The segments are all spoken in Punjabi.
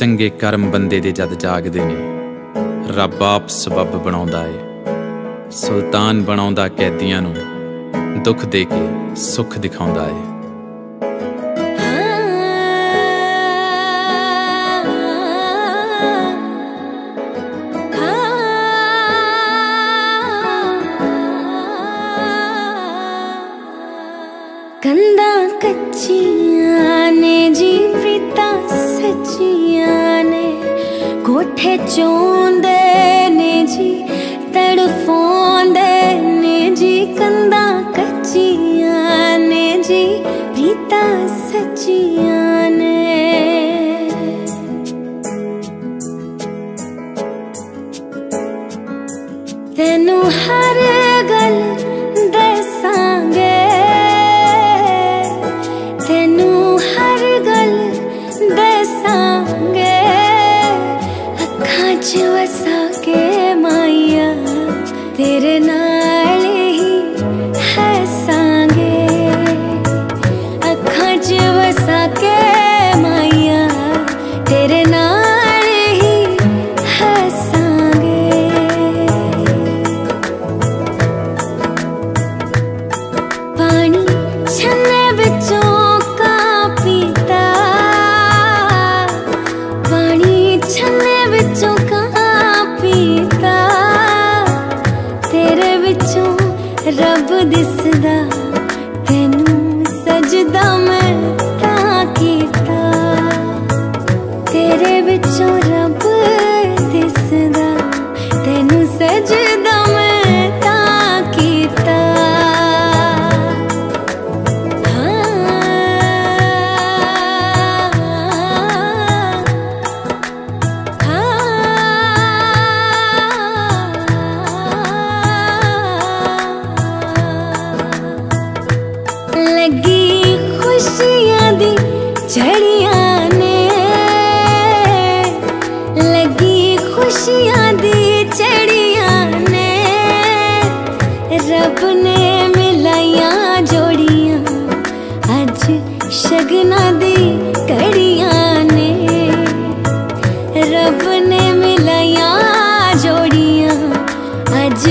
ਚੰਗੇ ਕਰਮ ਬੰਦੇ ਦੇ ਜਦ ਜਾਗਦੇ ਨੇ, ਰੱਬ ਆਪ ਸਬਬ ਬਣਾਉਂਦਾ ਏ। ਸੁਲਤਾਨ ਬਣਾਉਂਦਾ ਕੈਦੀਆਂ ਨੂੰ, ਦੁੱਖ ਦੇ ਕੇ ਸੁੱਖ ਦਿਖਾਉਂਦਾ ਏ। ਕੰਦਾ ਕੱਚੀਆਂ ਸੱਚੀਆਂ ਨੇ ਕੋਠੇ ਚੋਂਦੇ ਨੇ ਜੀ ਤੜਫੋਂਦੇ ਨੇ ਜੀ ਕੰਦਾ ਕੱਚੀਆਂ ਨੇ ਜੀ, ਰੀਤਾ ਸੱਚੀਆਂ ਨੇ। ਤੈਨੂੰ ਹਰ ਗੱਲ ਤੇਰੇ ਨਾਲ ਖੁਸ਼ੀਆਂ ਦੀ ਚੜੀਆਂ ਨੇ। ਰੱਬ ਨੇ ਮਿਲਾਈਆਂ ਜੋੜੀਆਂ, ਅੱਜ ਸ਼ਗਨਾਂ ਦੀ ਕੜੀਆਂ ਨੇ। ਰੱਬ ਨੇ ਮਿਲਾਈਆਂ ਜੋੜੀਆਂ, ਅੱਜ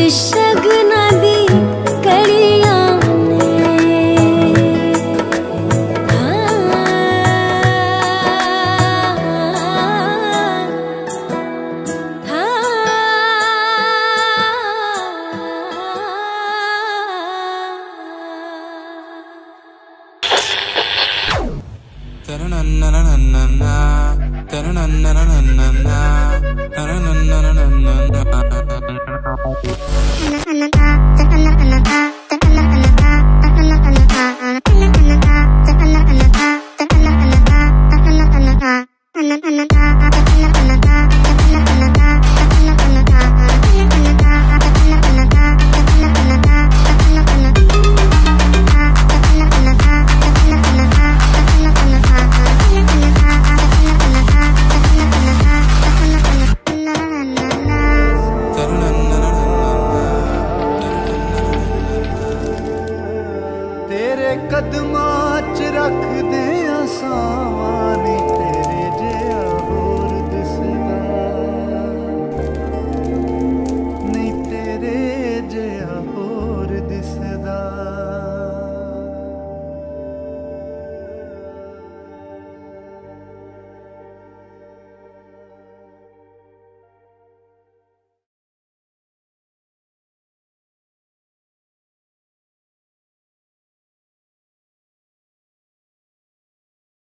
ਤੇਰੇ ਕਦਮਾਂ 'ਚ ਰੱਖਦੇ ਆ ਸਾਵਾਂ ਨੀ